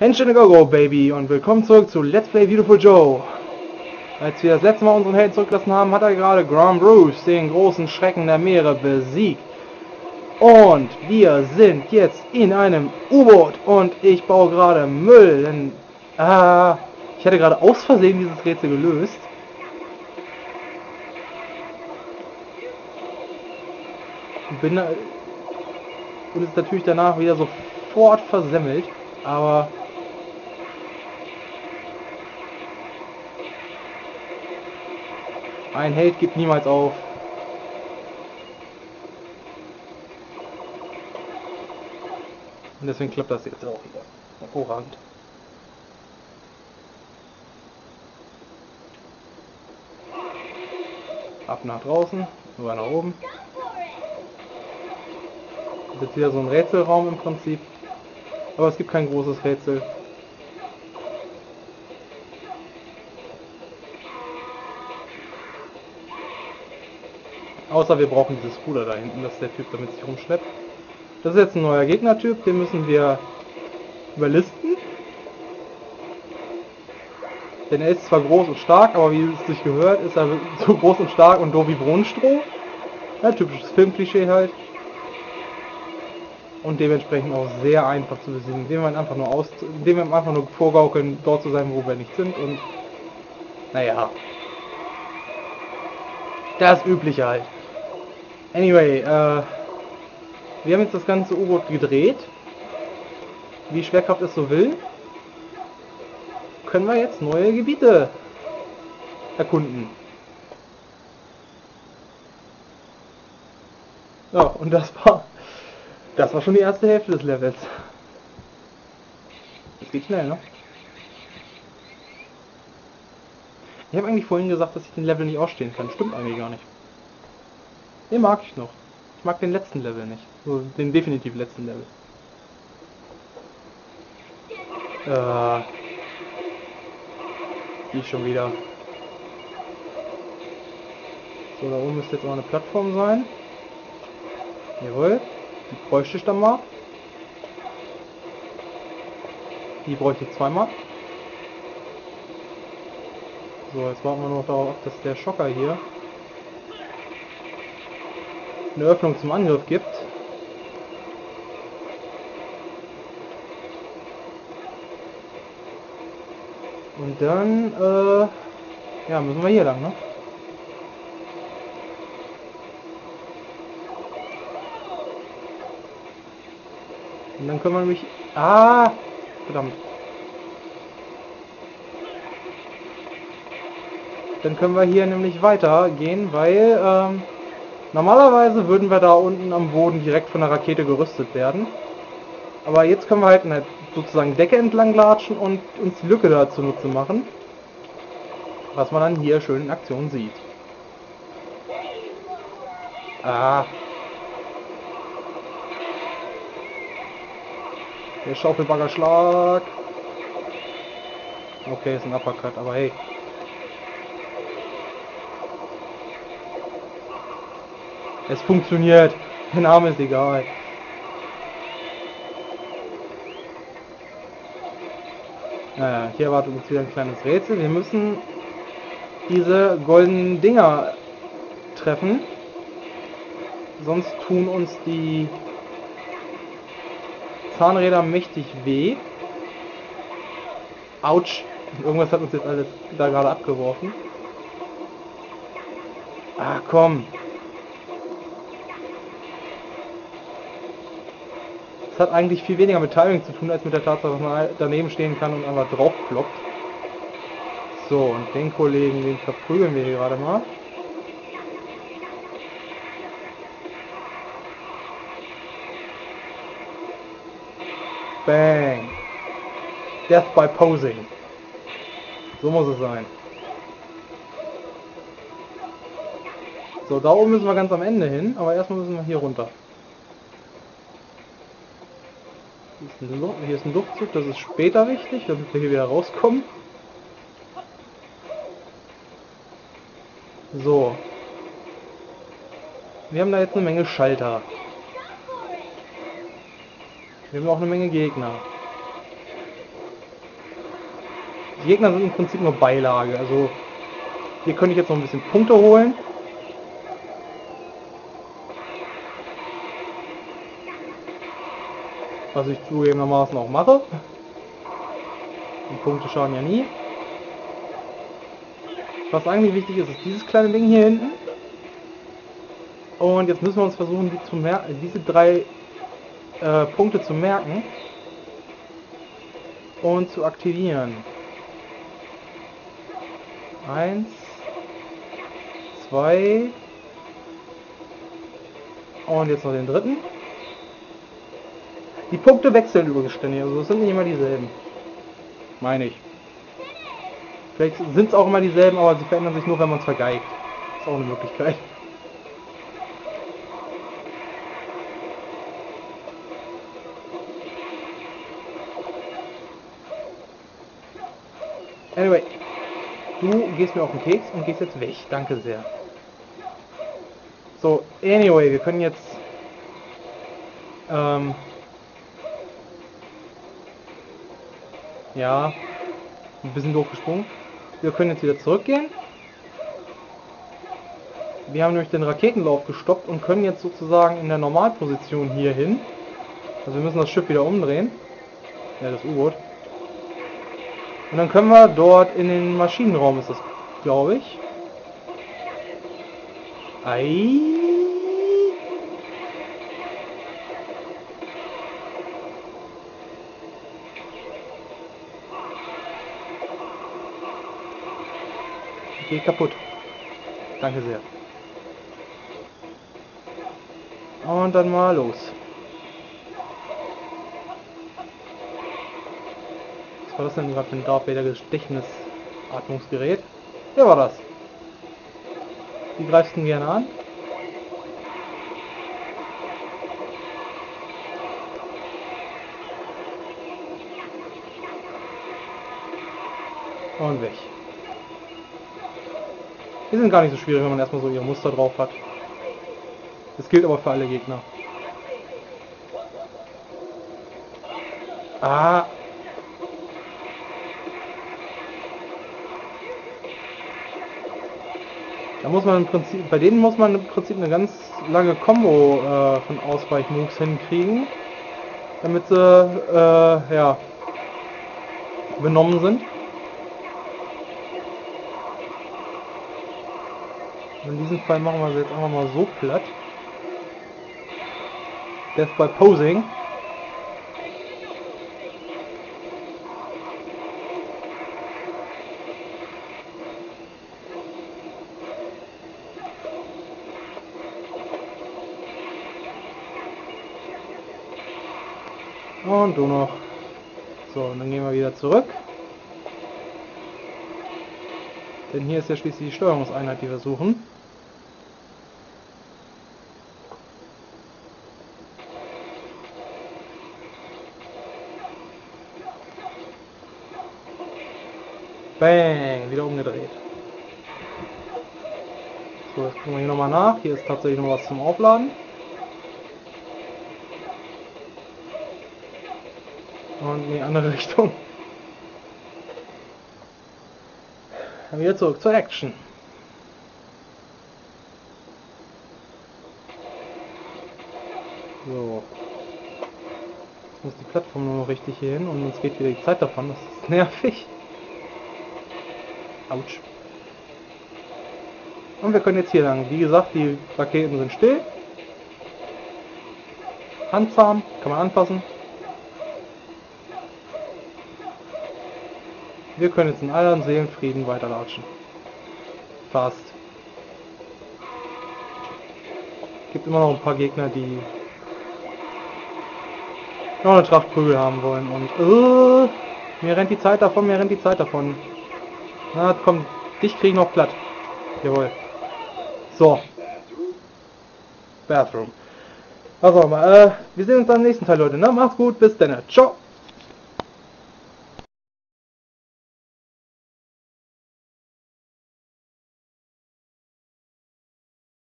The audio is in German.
Henshin Go Go Baby und willkommen zurück zu Let's Play Beautiful Joe. Als wir das letzte Mal unseren Helden zurückgelassen haben, hat er gerade Grand Bruce, den großen Schrecken der Meere, besiegt. Und wir sind jetzt in einem U-Boot und ich baue gerade Müll, denn ah, ich hatte gerade aus Versehen dieses Rätsel gelöst. Bin und ist natürlich danach wieder sofort versemmelt, aber Ein Held gibt niemals auf. Und deswegen klappt das jetzt auch wieder. Hervorragend. Ab nach draußen, nur nach oben. Das ist jetzt wieder so ein Rätselraum im Prinzip. Aber es gibt kein großes Rätsel. Außer wir brauchen dieses Ruder da hinten, dass der Typ damit sich rumschleppt. Das ist jetzt ein neuer Gegnertyp, den müssen wir überlisten. Denn er ist zwar groß und stark, aber wie es sich gehört, ist er so groß und stark und doof wie Brunnenstroh. Ja, typisches Filmklischee halt. Und dementsprechend auch sehr einfach zu besiegen, indem wir einfach nur aus, indem wir einfach nur vorgaukeln, dort zu sein, wo wir nicht sind und naja. Das übliche halt. Anyway, äh, wir haben jetzt das ganze U-Boot gedreht. Wie Schwerkraft es so will, können wir jetzt neue Gebiete erkunden. Ja, und das war das war schon die erste Hälfte des Levels. Das geht schnell, ne? Ich habe eigentlich vorhin gesagt, dass ich den Level nicht ausstehen kann. Stimmt eigentlich gar nicht. Den mag ich noch. Ich mag den letzten Level nicht. So, den definitiv letzten Level. Äh, die schon wieder. So, da oben müsste jetzt auch eine Plattform sein. Jawohl. Die bräuchte ich dann mal. Die bräuchte ich zweimal. So, jetzt warten wir noch darauf, dass der Schocker hier eine Öffnung zum Angriff gibt. Und dann, äh, ja, müssen wir hier lang, ne? Und dann können wir nämlich... Ah! Verdammt. Dann können wir hier nämlich weitergehen, weil... Ähm, Normalerweise würden wir da unten am Boden direkt von der Rakete gerüstet werden. Aber jetzt können wir halt eine sozusagen Decke entlang latschen und uns die Lücke da zunutze machen. Was man dann hier schön in Aktion sieht. Ah. Der Schaufelbaggerschlag. Okay, ist ein Uppercut, aber hey. Es funktioniert. Der Name ist egal. Naja, hier erwartet uns wieder ein kleines Rätsel. Wir müssen diese goldenen Dinger treffen. Sonst tun uns die Zahnräder mächtig weh. Autsch. Irgendwas hat uns jetzt alles da gerade abgeworfen. Ah, komm. Das hat eigentlich viel weniger mit Timing zu tun, als mit der Tatsache, dass man daneben stehen kann und einfach drauf kloppt. So, und den Kollegen, den verprügeln wir hier gerade mal. Bang. Death by posing. So muss es sein. So, da oben müssen wir ganz am Ende hin, aber erstmal müssen wir hier runter. Hier hier ist ein Luftzug, das ist später wichtig, damit wir hier wieder rauskommen. So. Wir haben da jetzt eine Menge Schalter. Wir haben auch eine Menge Gegner. Die Gegner sind im Prinzip nur Beilage. Also hier könnte ich jetzt noch ein bisschen Punkte holen. Was ich zugegebenermaßen auch mache. Die Punkte schauen ja nie. Was eigentlich wichtig ist, ist dieses kleine Ding hier hinten. Und jetzt müssen wir uns versuchen, die diese drei äh, Punkte zu merken und zu aktivieren. Eins, zwei und jetzt noch den dritten. Die Punkte wechseln übrigens ständig, also es sind nicht immer dieselben. Meine ich. Vielleicht sind es auch immer dieselben, aber sie verändern sich nur, wenn man es vergeigt. Ist auch eine Möglichkeit. Anyway, du gehst mir auf den Keks und gehst jetzt weg. Danke sehr. So, anyway, wir können jetzt ähm, ja, ein bisschen doof gesprungen. Wir können jetzt wieder zurückgehen. Wir haben nämlich den Raketenlauf gestoppt und können jetzt sozusagen in der Normalposition hier hin. Also wir müssen das Schiff wieder umdrehen. Ja, das U-Boot. Und dann können wir dort in den Maschinenraum, ist das, glaube ich. Ei. Geht kaputt. Danke sehr. Und dann mal los. Was war das denn gerade für ein Darth Vader Gedächtnisatmungsgerät? Wer war das? Wie greifst du ihn gerne an? Und weg. Die sind gar nicht so schwierig, wenn man erstmal so ihre Muster drauf hat. Das gilt aber für alle Gegner. Ah, Da muss man im Prinzip, bei denen muss man im Prinzip eine ganz lange Combo äh, von Ausweichmoves hinkriegen, damit sie äh, ja benommen sind. In diesem Fall machen wir sie jetzt einfach mal so platt. Death by Posing. Und du noch. So, und dann gehen wir wieder zurück. Denn hier ist ja schließlich die Steuerungseinheit, die wir suchen. Bang, wieder umgedreht. So, jetzt gucken wir hier nochmal nach. Hier ist tatsächlich noch was zum Aufladen. Und in die andere Richtung. Dann wieder zurück zur Action. So. Jetzt muss die Plattform nur noch richtig hier hin und uns geht wieder die Zeit davon. Das ist nervig. Autsch. Und wir können jetzt hier lang. Wie gesagt, die Raketen sind still. Handzahm, kann man anpassen. Wir können jetzt in allem Seelenfrieden weiterlatschen. Fast. Gibt immer noch ein paar Gegner, die noch eine Tracht Prügel haben wollen und uh, mir rennt die Zeit davon, mir rennt die Zeit davon. Na komm, dich krieg ich noch platt. Jawohl. So. Bathroom. Immer. Äh, wir sehen uns am nächsten Teil, Leute. Ne? Macht's gut, bis dann. Ciao.